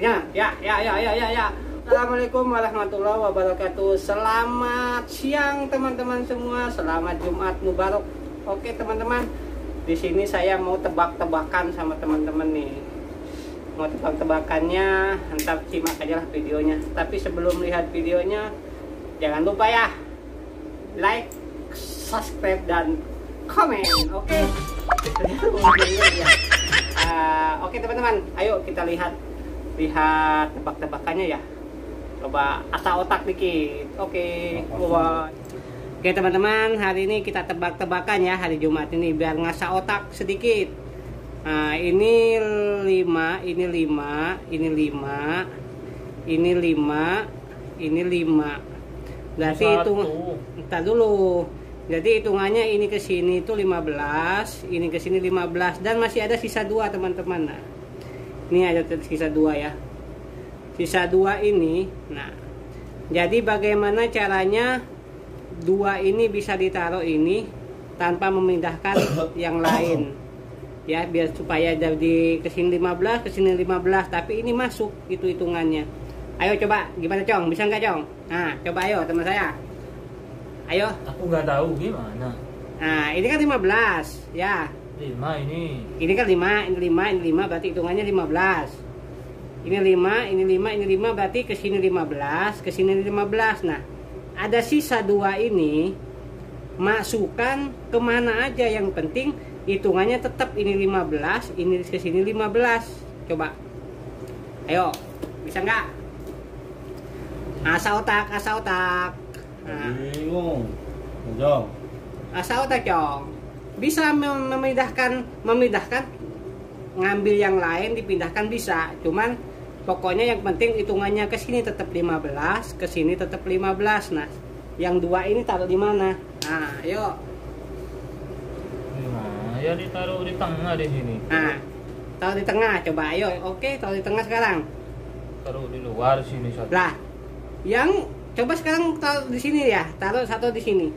Ya, ya, ya, ya, ya, ya, ya. Assalamualaikum warahmatullahi wabarakatuh. Selamat siang teman-teman semua. Selamat Jumat Mubarak. Oke teman-teman, di sini saya mau tebak-tebakan sama teman-teman nih. Mau tebak-tebakannya, entar simak aja lah videonya. Tapi sebelum lihat videonya, jangan lupa ya like, subscribe dan komen. Oke. Uh, Oke teman-teman, ayo kita lihat lihat tebak-tebakannya ya. Coba asa otak dikit. Oke. Wah. Oke teman-teman, hari ini kita tebak-tebakan ya hari Jumat ini biar ngasah otak sedikit. Nah, ini 5, ini 5, ini 5, ini 5, ini 5. Berarti itu entar dulu. Jadi hitungannya ini ke sini itu 15, ini ke sini 15 dan masih ada sisa dua teman-teman. Nah, ini ada sisa dua ya. Sisa dua ini, nah. Jadi bagaimana caranya dua ini bisa ditaruh ini tanpa memindahkan yang lain? Ya, biar supaya jadi ke sini 15, ke sini 15, tapi ini masuk itu hitungannya. Ayo coba, gimana Cong? Bisa nggak Cong? Nah, coba ayo teman saya. Ayo. Aku nggak tahu gimana. Nah, ini kan 15, ya. 5 ini. Ini kan 5, ini 5, ini 5 berarti hitungannya 15. Ini 5, ini 5, ini 5 berarti ke sini 15, ke sini 15. Nah, ada sisa dua ini masukkan ke mana aja yang penting hitungannya tetap ini 15, ini ke sini 15. Coba. Ayo, bisa nggak? Asa otak, asa otak. Nah, asa otak, Cong. Bisa mem- memindahkan memindahkan ngambil yang lain dipindahkan bisa. Cuman pokoknya yang penting hitungannya ke sini tetap 15, ke sini tetap 15. Nah, yang dua ini taruh di mana? Nah, yuk. Nah, ya ditaruh di tengah di sini. Nah, taruh di tengah. Coba ayo. Oke, taruh di tengah sekarang. Taruh di luar sini satu. Lah, yang coba sekarang taruh di sini ya. Taruh satu di sini.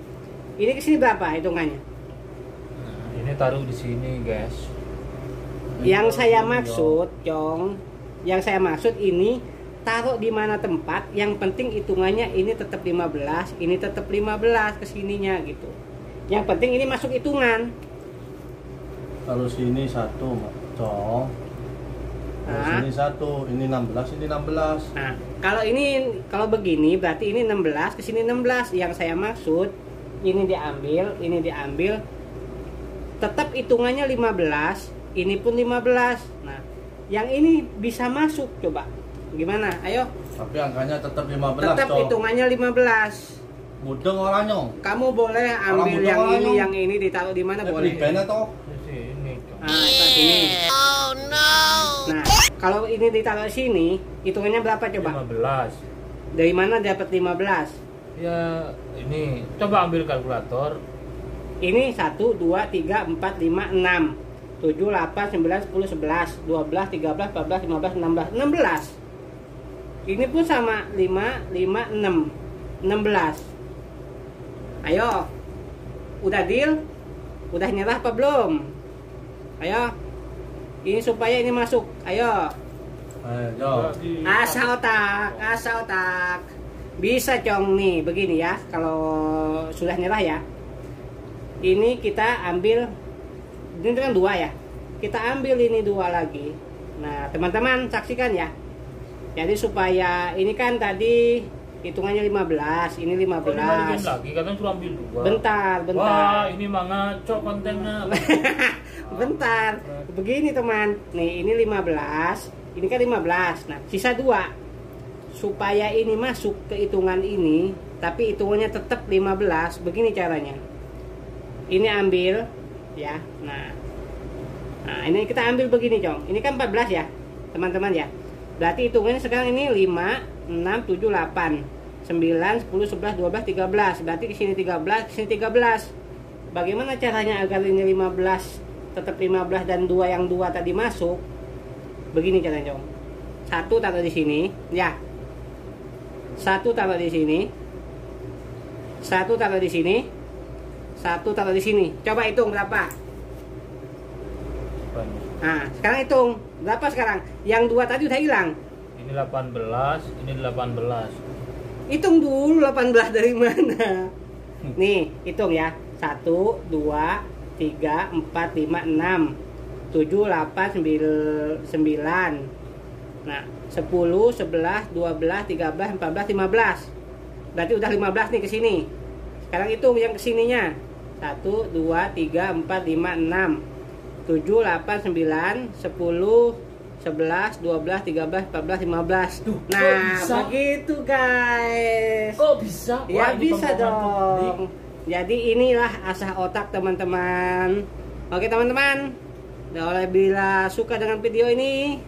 Ini ke sini berapa hitungannya? Nah, ini taruh di sini, guys. Yang saya maksud, Cong, yang saya maksud ini taruh di mana tempat, yang penting hitungannya ini tetap 15, ini tetap 15 ke sininya gitu. Yang penting ini masuk hitungan. Kalau sini satu, Cong. Hah? sini satu, ini 16, ini 16. Nah, kalau ini kalau begini berarti ini 16 ke sini 16. Yang saya maksud ini diambil, ini diambil tetap hitungannya 15, ini pun 15. Nah, yang ini bisa masuk coba. Gimana? Ayo. Tapi angkanya tetap 15, Tetap Cong. hitungannya 15. Mudeng orangnya. Kamu boleh ambil Orang yang ini, yang ini ditaruh di mana Eh, boleh. toh. Di sini, Cong. Nah, itu sini. Nah, kalau ini ditaruh sini, hitungannya berapa coba? 15. Dari mana dapat 15? Ya, ini coba ambil kalkulator. Ini 1, 2, 3, 4, 5, 6 7, 8, 9, 10, 11 12, 13, 14, 15, 16 16 Ini pun sama 5, 5, 6 16 Ayo Udah deal? Udah nyerah apa belum? Ayo Ini supaya ini masuk Ayo Jom. Asal otak, asal otak. Bisa cong nih, begini ya. Kalau sudah nyerah ya. Ini kita ambil, ini kan dua ya. Kita ambil ini dua lagi. Nah, teman-teman saksikan ya. Jadi supaya ini kan tadi hitungannya 15, ini Kok dibalikin 15. lagi, katanya suruh ambil dua. Bentar, Wah, bentar. ini mah ngaco kontennya. Bentar. Begini teman. Nih, ini 15, ini kan 15. Nah, sisa dua. Supaya ini masuk ke hitungan ini, tapi hitungannya tetap 15. Begini caranya. Ini ambil ya. Nah. Nah, ini kita ambil begini, Cong. Ini kan 14 ya, teman-teman ya. Berarti hitungannya sekarang ini 5, 6, 7, 8, 9, 10, 11, 12, 13. Berarti di sini 13, di sini 13. Bagaimana caranya agar ini 15 tetap 15 dan dua yang dua tadi masuk? Begini caranya, Cong. Satu taruh di sini, ya. Satu taruh di sini. Satu taruh di sini. Satu taruh di sini. Coba hitung berapa? Nah, sekarang hitung. Berapa sekarang? Yang dua tadi udah hilang. Ini 18, ini 18. Hitung dulu 18 dari mana? Nih, hitung ya. 1 2 3 4 5 6 7 8 9 9. Nah, 10 11 12 13 14 15. Berarti udah 15 nih ke sini. Sekarang hitung yang ke sininya. 1 2 3 4 5 6 7 8 9 10 11, 12, 13, 14, 15 Tuh, Nah, bisa? begitu guys Kok bisa? Ya Wah, ini bisa dong. Jadi inilah asah otak teman-teman. Oke teman-teman. Nah, bila suka dengan video ini,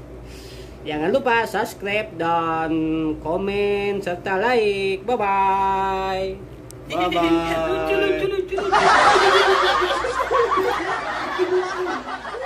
jangan lupa subscribe dan komen serta like. Bye Bye-bye!